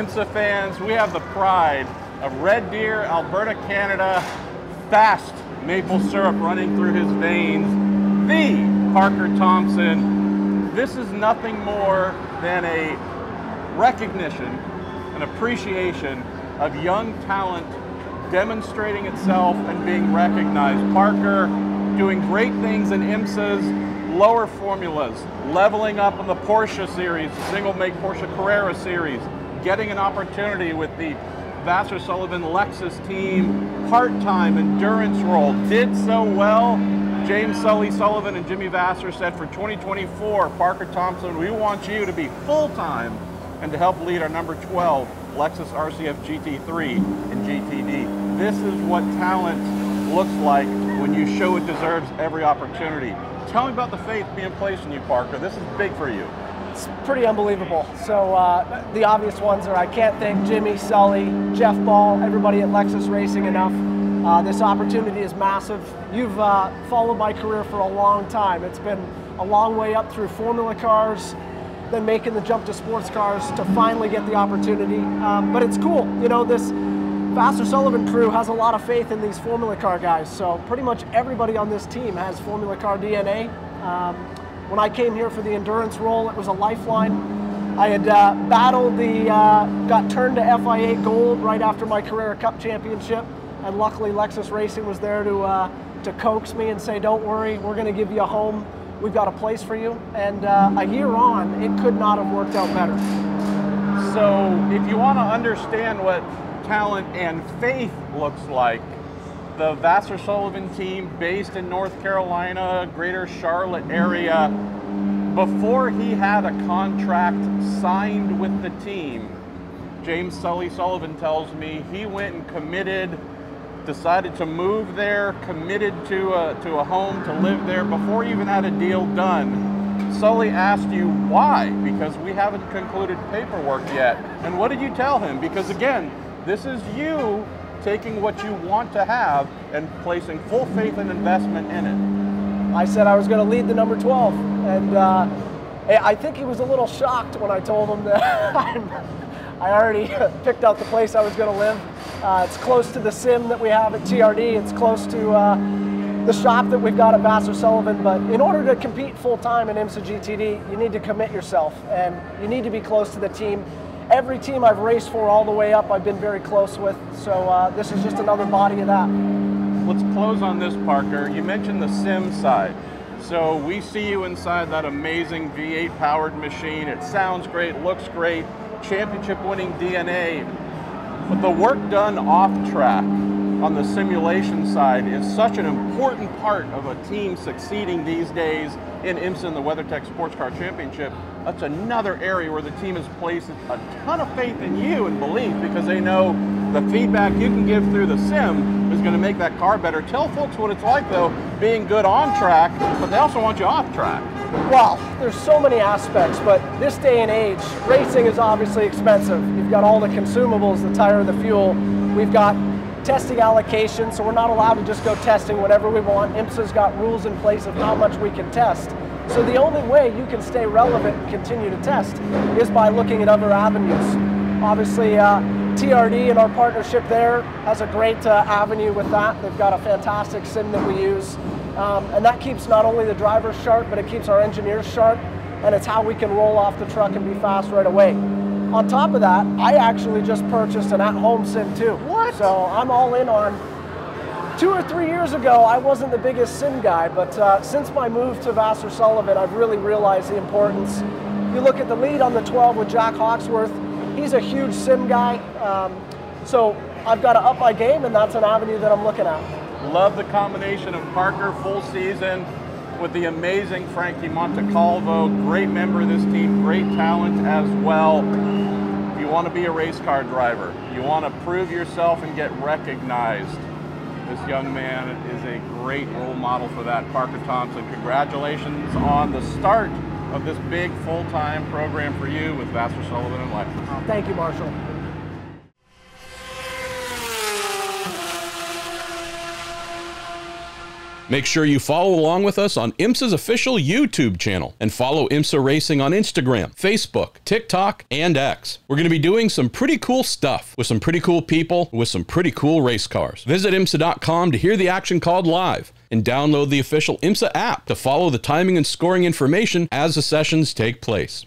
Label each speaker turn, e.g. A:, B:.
A: IMSA fans, we have the pride of Red Deer, Alberta, Canada, fast maple syrup running through his veins, the Parker Thompson. This is nothing more than a recognition, an appreciation of young talent demonstrating itself and being recognized. Parker doing great things in IMSA's lower formulas, leveling up in the Porsche series, single make Porsche Carrera series, getting an opportunity with the Vasser Sullivan Lexus team, part-time endurance role, did so well. James Sully Sullivan and Jimmy Vasser said for 2024, Parker Thompson, we want you to be full-time and to help lead our number 12 Lexus RCF GT3 and GTD. This is what talent looks like when you show it deserves every opportunity. Tell me about the faith being placed in you, Parker. This is big for you.
B: It's pretty unbelievable. So uh, the obvious ones are I can't thank Jimmy, Sully, Jeff Ball, everybody at Lexus Racing enough. Uh, this opportunity is massive. You've uh, followed my career for a long time. It's been a long way up through Formula cars, then making the jump to sports cars to finally get the opportunity. Um, but it's cool. You know, this Vasser Sullivan crew has a lot of faith in these Formula car guys. So pretty much everybody on this team has Formula car DNA. Um, when I came here for the endurance role, it was a lifeline. I had uh, battled the, uh, got turned to FIA Gold right after my Carrera Cup championship, and luckily Lexus Racing was there to, uh, to coax me and say, don't worry, we're going to give you a home we've got a place for you. And uh, a year on, it could not have worked out better.
A: So if you want to understand what talent and faith looks like, the Vasser Sullivan team based in North Carolina, greater Charlotte area, before he had a contract signed with the team, James Sully Sullivan tells me he went and committed decided to move there, committed to a, to a home to live there before you even had a deal done. Sully asked you why, because we haven't concluded paperwork yet. And what did you tell him? Because again, this is you taking what you want to have and placing full faith and investment in it.
B: I said I was going to lead the number 12. And uh, I think he was a little shocked when I told him that I already picked out the place I was going to live. Uh, it's close to the sim that we have at TRD. It's close to uh, the shop that we've got at Vasser Sullivan. But in order to compete full time in IMSA GTD, you need to commit yourself and you need to be close to the team. Every team I've raced for all the way up, I've been very close with. So uh, this is just another body of that.
A: Let's close on this, Parker. You mentioned the sim side. So we see you inside that amazing V8 powered machine. It sounds great, looks great, championship winning DNA. But the work done off track on the simulation side is such an important part of a team succeeding these days in IMSA and the WeatherTech Sports Car Championship. That's another area where the team has placed a ton of faith in you and belief because they know the feedback you can give through the sim is going to make that car better. Tell folks what it's like though, being good on track, but they also want you off track.
B: Well, there's so many aspects, but this day and age, racing is obviously expensive. You've got all the consumables, the tire, the fuel. We've got testing allocation, so we're not allowed to just go testing whatever we want. IMSA's got rules in place of how much we can test. So the only way you can stay relevant and continue to test is by looking at other avenues. Obviously, uh, TRD and our partnership there has a great uh, avenue with that. They've got a fantastic sim that we use. Um, and that keeps not only the drivers sharp, but it keeps our engineers sharp, and it's how we can roll off the truck and be fast right away. On top of that, I actually just purchased an at-home sim too.
A: What?
B: So I'm all in on. Two or three years ago, I wasn't the biggest sim guy, but uh, since my move to Vasser Sullivan, I've really realized the importance. You look at the lead on the 12 with Jack Hawksworth, he's a huge sim guy. Um, so I've got to up my game, and that's an avenue that I'm looking at.
A: Love the combination of Parker full season with the amazing Frankie Montecalvo, great member of this team, great talent as well. You want to be a race car driver. You want to prove yourself and get recognized. This young man is a great role model for that. Parker Thompson, congratulations on the start of this big full-time program for you with Vasser Sullivan and Lexus.
B: Thank you, Marshall.
A: Make sure you follow along with us on IMSA's official YouTube channel and follow IMSA Racing on Instagram, Facebook, TikTok, and X. We're going to be doing some pretty cool stuff with some pretty cool people with some pretty cool race cars. Visit IMSA.com to hear the action called live and download the official IMSA app to follow the timing and scoring information as the sessions take place.